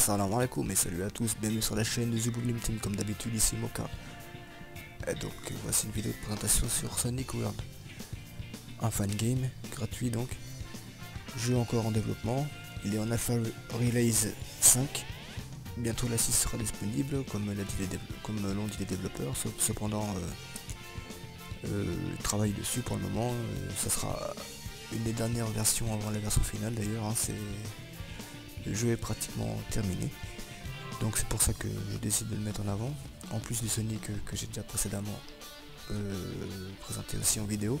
Salam alaikum et salut à tous, bienvenue sur la chaîne de Zuboulim Team comme d'habitude ici Moka. Et donc voici une vidéo de présentation sur Sonic World. Un fan game, gratuit donc. Jeu encore en développement, il est en Alpha Relays 5. Bientôt la 6 sera disponible comme l'ont dit, les développeurs, cependant euh, euh, travail dessus pour le moment, euh, ça sera une des dernières versions avant la version finale d'ailleurs, hein, c'est le jeu est pratiquement terminé. Donc c'est pour ça que je décide de le mettre en avant. En plus du Sonic que, j'ai déjà précédemment euh, présenté aussi en vidéo.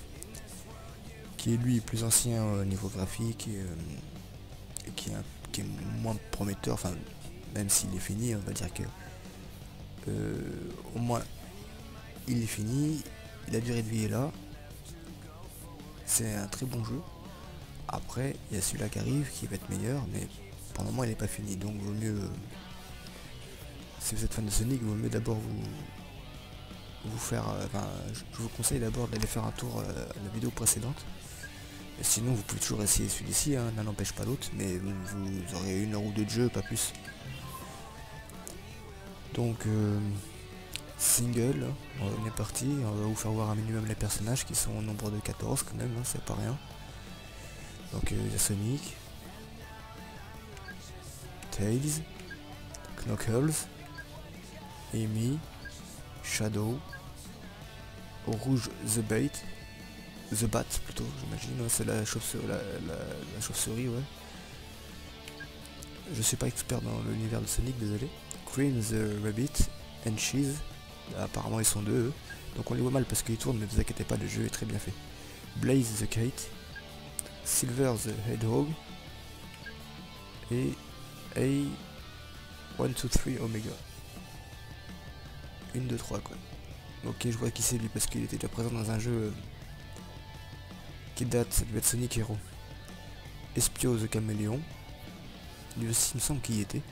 Qui est lui plus ancien au niveau graphique et, euh, qui, est, moins prometteur. Enfin même s'il est fini, on va dire que euh, au moins il est fini. La durée de vie est là. C'est un très bon jeu. Après, il y a celui-là qui arrive qui va être meilleur, mais pour le moment il n'est pas fini donc vaut mieux si vous êtes fan de Sonic vaut mieux d'abord vous vous faire euh, enfin je vous conseille d'abord d'aller faire un tour euh, à la vidéo précédente. Sinon vous pouvez toujours essayer celui-ci hein, l'un n'empêche pas l'autre mais vous, aurez une heure ou deux de jeu pas plus. Donc euh, single on est parti on va vous faire voir un minimum les personnages qui sont au nombre de 14 quand même hein, c'est pas rien. Donc il y a Sonic Tails, Knuckles, Amy, Shadow, rouge The Bait, The Bat plutôt j'imagine, c'est la chauve-souris la, ouais. Je suis pas expert dans l'univers de Sonic, désolé. Cream the Rabbit and Cheese, apparemment ils sont deux donc on les voit mal parce qu'ils tournent mais ne vous inquiétez pas le jeu est très bien fait. Blaze the Kite, Silver the Hedgehog et a 1, 2, 3, Omega. 1, 2, 3 quoi. Ok, je vois qui c'est lui parce qu'il était déjà présent dans un jeu euh, qui date, ça devait être Sonic Hero. Espio the Caméléon. Il me semble qu'il y était.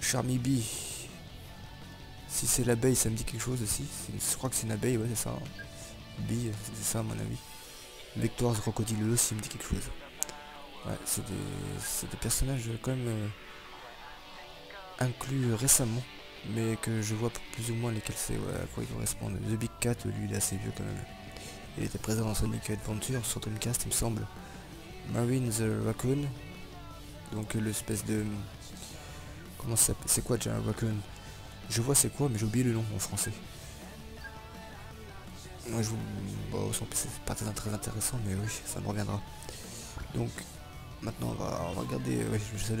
Charmy B. Si c'est l'abeille, ça me dit quelque chose aussi. Je crois que c'est une abeille, ouais, c'est ça. Hein. B, c'est ça à mon avis. Victoire Crocodile, aussi me dit quelque chose. Ouais, c'est des, personnages quand même euh, inclus récemment, mais que je vois plus ou moins lesquels c'est, à quoi ils correspondent. The Big Cat, lui, il est assez vieux quand même. Il était présent dans Sonic Adventure sur Dreamcast, il me semble. Marine the Raccoon, donc euh, l'espèce de... Comment ça s'appelle C'est quoi déjà un Raccoon? Je vois c'est quoi, mais j'ai oublié le nom en français. Ouais, je vous... Bon, c'est pas très intéressant, mais oui, ça me reviendra. Donc, Maintenant on va, regarder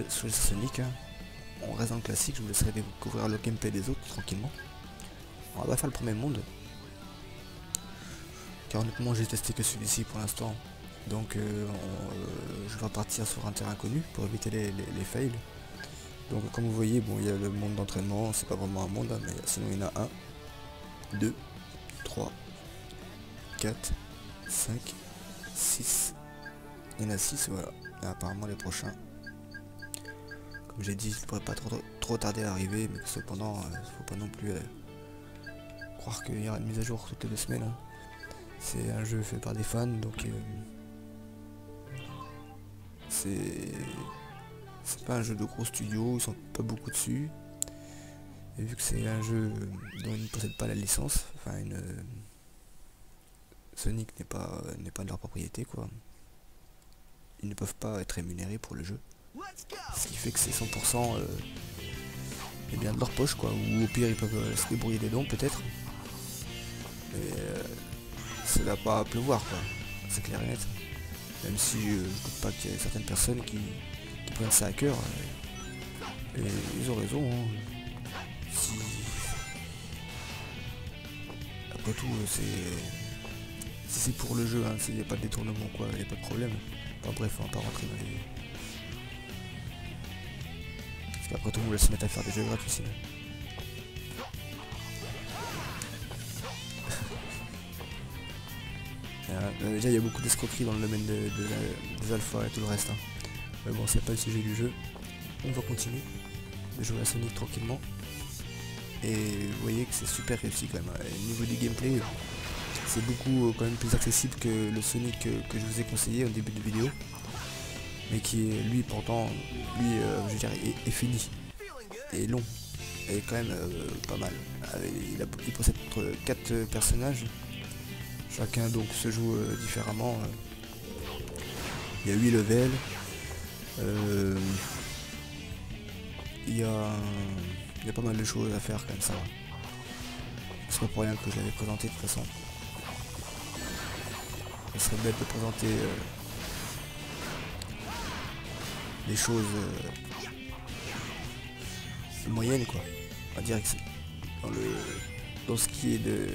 sur les Sonic. Hein. On reste en classique, je vous laisserai découvrir le gameplay des autres tranquillement. On va faire le premier monde. Car honnêtement j'ai testé que celui-ci pour l'instant. Donc euh, euh, je vais partir sur un terrain connu pour éviter les, fails. Donc comme vous voyez, bon il y a le monde d'entraînement, c'est pas vraiment un monde, hein, mais sinon il y en a un, 2, 3, 4, 5, 6. Il y en a 6, voilà apparemment les prochains. Comme j'ai dit, il pourrait pas trop, trop tarder à arriver, mais cependant, euh, faut pas non plus euh, croire qu'il y aura une mise à jour toutes les deux semaines. Hein. C'est un jeu fait par des fans, donc euh, c'est c'est pas un jeu de gros studio, ils sont pas beaucoup dessus. Et vu que c'est un jeu dont ils ne possèdent pas la licence, enfin une Sonic n'est pas n'est pas de leur propriété quoi ils ne peuvent pas être rémunérés pour le jeu. Ce qui fait que c'est 100% euh, eh bien de leur poche quoi, ou au pire ils peuvent euh, se débrouiller des dons peut-être. Mais euh, ça va pleuvoir quoi, c'est clair et net. Même si je ne doute pas qu'il y a certaines personnes qui, prennent ça à cœur. et ils ont raison. Hein. Si... Après tout, c'est si c'est pour le jeu, hein, s'il n'y a pas de détournement quoi, il n'y a pas de problème. Enfin bref, on va pas rentrer dans les... Parce qu'après tout, on va se mettre à faire des jeux gratuits sinon. Euh, déjà, il y a beaucoup d'escroqueries dans le domaine des alphas et tout le reste. Hein. Mais bon, c'est pas le sujet du jeu. On va continuer de jouer à Sonic tranquillement. Et vous voyez que c'est super réussi quand même. Au niveau du gameplay, c'est beaucoup euh, quand même plus accessible que le Sonic que, je vous ai conseillé au début de vidéo. mais qui lui pourtant, lui, je dirais, est, fini et long et quand même pas mal. Il, a, il possède 4 personnages, chacun donc se joue différemment. Il y a 8 levels. il y a il y a pas mal de choses à faire comme ça. C'est pas pour rien que je l'avais présenté de toute façon. Ce serait bête de présenter euh, les choses euh, moyennes quoi. On va dire que c'est dans le dans ce qui est de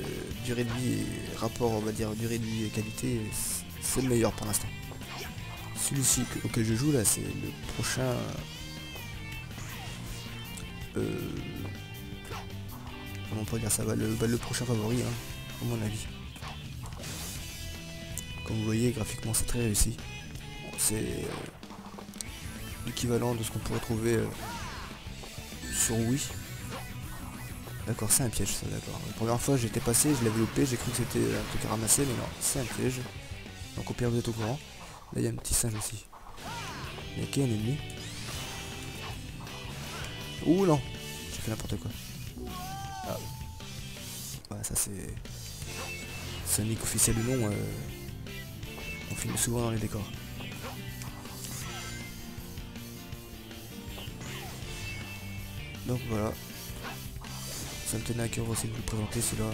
durée de vie et rapport on va dire durée de vie et qualité, c'est le meilleur pour l'instant. Celui-ci auquel je joue là c'est le prochain euh, comment on pourrait dire ça va le, le prochain favori hein, à mon avis comme vous voyez graphiquement c'est très réussi. C'est euh, l'équivalent de ce qu'on pourrait trouver euh, sur Wii. D'accord c'est un piège ça d'accord. La première fois j'étais passé je l'avais loupé j'ai cru que c'était un truc à ramasser mais non c'est un piège. Donc au pire vous êtes au courant. Là il y a un petit singe aussi. Il y a qui un ennemi? Ouh non. J'ai fait n'importe quoi. Ah. Ouais, ça c'est... Sonic officiel ou non, euh... on filme souvent dans les décors. Donc voilà. Ça me tenait à cœur aussi de vous présenter celui-là.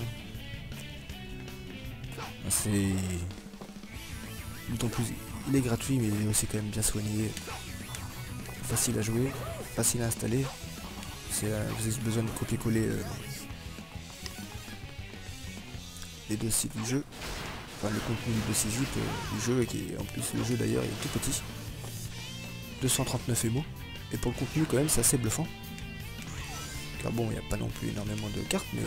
C'est... D'autant plus, il est gratuit mais il est aussi quand même bien soigné. Facile à jouer, facile à installer vous avez besoin de copier-coller euh, les dossiers du jeu, le contenu du dossier zip euh, du jeu, et qui en plus le jeu d'ailleurs est tout petit, 239 émo, et pour le contenu quand même c'est assez bluffant. Car bon, il n'y a pas non plus énormément de cartes, mais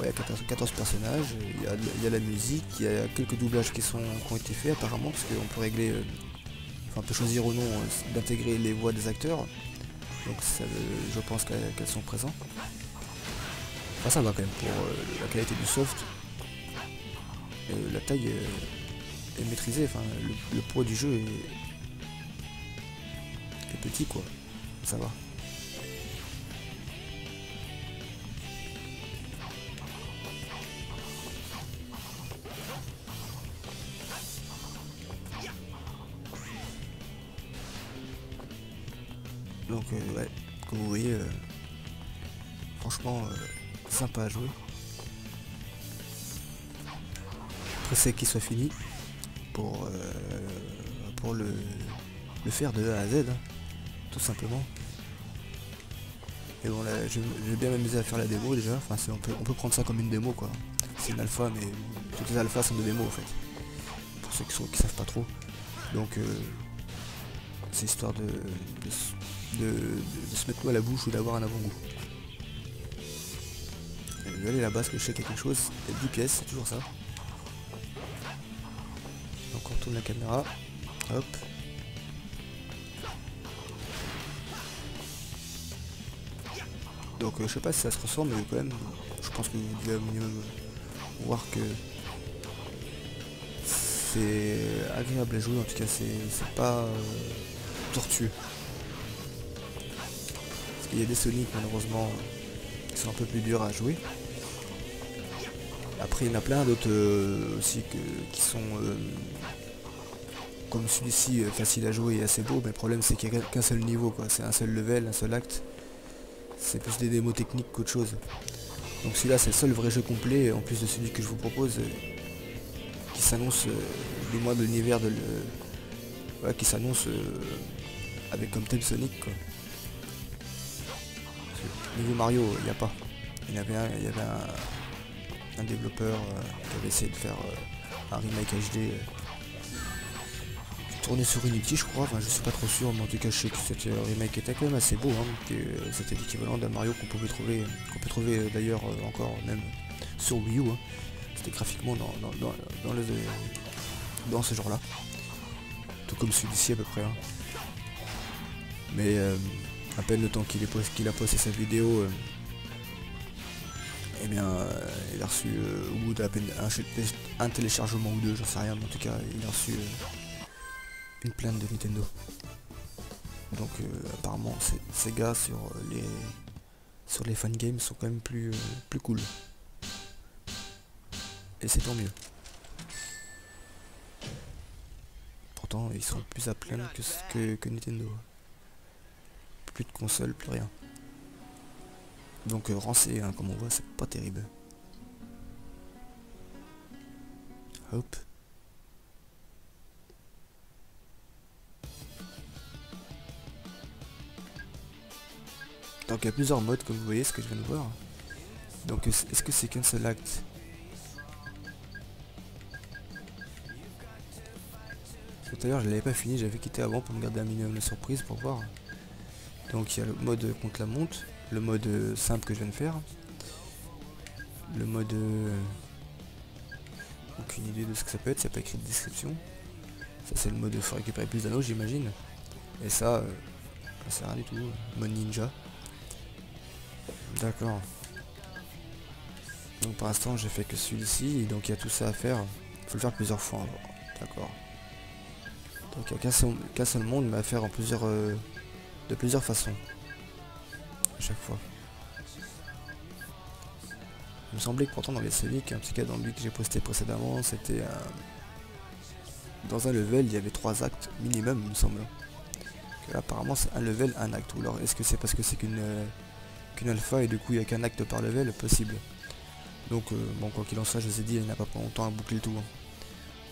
il y a 14, personnages, il y, a, la musique, il y a quelques doublages qui, sont, ont été faits apparemment, parce qu'on peut régler, euh, enfin on peut choisir ou non d'intégrer les voix des acteurs, donc je pense qu'elles sont présentes. ça va quand même pour euh, la qualité du soft. La taille est, maîtrisée, enfin le, poids du jeu est, petit quoi. Ça va. Donc euh, ouais, comme vous voyez, euh, franchement euh, sympa à jouer. Pressé qu'il soit fini pour, pour le, faire de A à Z, hein, tout simplement. Et bon là, je, vais bien m'amuser à faire la démo déjà, enfin on peut, on peut prendre ça comme une démo quoi. C'est une alpha mais toutes les alphas sont des démos en fait. Pour ceux qui, savent pas trop. Donc c'est histoire de, de, se mettre l'eau à la bouche ou d'avoir un avant-goût. Je vais aller là-bas parce que je sais quelque chose. Il y a 10 pièces, c'est toujours ça. On tourne la caméra. Hop. Donc euh, je sais pas si ça se ressemble mais quand même je pense que vous devez minimum voir que c'est agréable à jouer en tout cas c'est pas euh, tortueux. Il y a des Sonic malheureusement qui sont un peu plus durs à jouer. Après il y en a plein d'autres euh, aussi qui sont comme celui-ci euh, facile à jouer et assez beau, mais le problème c'est qu'il n'y a qu'un seul niveau quoi, c'est un seul level, un seul acte. C'est plus des démos techniques qu'autre chose. Donc celui-là c'est le seul vrai jeu complet, en plus de celui que je vous propose, qui s'annonce du moins de l'univers de le... qui s'annonce avec comme thème Sonic. Niveau Mario, il n'y a pas. Il y avait un, un, développeur euh, qui avait essayé de faire euh, un remake HD euh, sur Unity je crois, enfin je suis pas trop sûr mais en tout cas je sais que cette remake était quand même assez beau hein, c'était l'équivalent d'un Mario qu'on pouvait trouver qu'on peut trouver d'ailleurs encore même sur Wii U hein. c'était graphiquement dans, dans, le, dans ce genre là tout comme celui-ci à peu près hein. mais à peine le temps qu'il a posté sa vidéo, euh, eh bien, euh, il a reçu euh, au bout d'à peine un, téléchargement ou deux, j'en sais rien, mais en tout cas, il a reçu une plainte de Nintendo. Donc apparemment ces gars sur les sur les fan games sont quand même plus, plus cool. Et c'est tant mieux. Pourtant ils sont plus à plaindre que, que, que Nintendo. Plus de console, plus rien. Donc euh, rancé, hein, comme on voit, c'est pas terrible. Hop. Donc il y a plusieurs modes comme vous voyez ce que je viens de voir. Donc est-ce que c'est cancel act Tout à l'heure je l'avais pas fini, j'avais quitté avant pour me garder un minimum de surprise pour voir. Donc il y a le mode contre la monte, le mode simple que je viens de faire. Le mode... Euh, aucune idée de ce que ça peut être, c'est pas écrit de description. Ça c'est le mode faut récupérer plus d'anneaux j'imagine. Et ça, euh, c'est rien du tout, mode ninja. D'accord. Donc pour l'instant j'ai fait que celui-ci, donc il y a tout ça à faire. Il faut le faire plusieurs fois. D'accord. Donc il n'y a qu'un seul, monde mais à faire en plusieurs, euh, de plusieurs façons. À chaque fois. Il me semblait que pourtant dans les Sonic, un petit cas dans lui que j'ai posté précédemment, c'était dans un level il y avait trois actes minimum il me semble. apparemment c'est un level, un acte. Ou alors est-ce que c'est parce que c'est qu'une euh, qu'une alpha et du coup il n'y a qu'un acte par level possible. Donc euh, bon quoi qu'il en soit je vous ai dit il n'a pas longtemps à boucler le tout. Hein.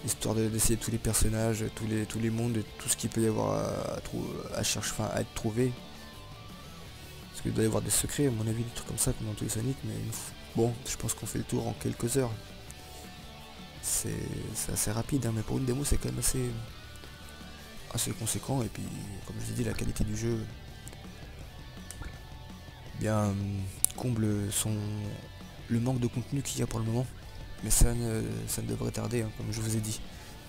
Histoire d'essayer tous les personnages, tous les tous les mondes, tout ce qu'il peut y avoir à, à, chercher, enfin, à être trouvé. Parce qu'il doit y avoir des secrets à mon avis, des trucs comme ça comme dans tous les Sonic, mais bon je pense qu'on fait le tour en quelques heures. C'est assez rapide hein, mais pour une démo c'est quand même assez assez conséquent et puis comme je vous ai dit la qualité du jeu bien comble son le manque de contenu qu'il y a pour le moment. Mais ça ne, ça ne devrait tarder, hein, comme je vous ai dit.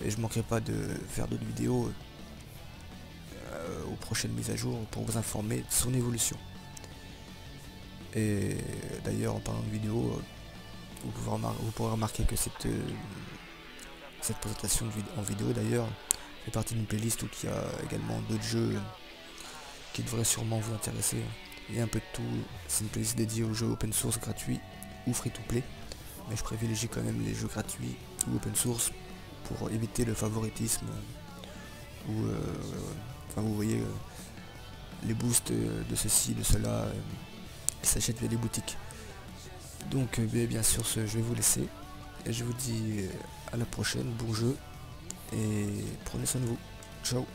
Et je manquerai pas de faire d'autres vidéos euh, aux prochaines mises à jour pour vous informer de son évolution. Et d'ailleurs, en parlant de vidéo, vous, pourrez remarquer que cette, cette présentation en vidéo d'ailleurs fait partie d'une playlist où il y a également d'autres jeux qui devraient sûrement vous intéresser et un peu de tout. C'est une playlist dédiée aux jeux open source gratuits ou free to play. Mais je privilégie quand même les jeux gratuits ou open source pour éviter le favoritisme ou euh, enfin vous voyez euh, les boosts de ceci, de cela euh, s'achètent via des boutiques. Donc bien sûr je vais vous laisser et je vous dis à la prochaine, bon jeu et prenez soin de vous. Ciao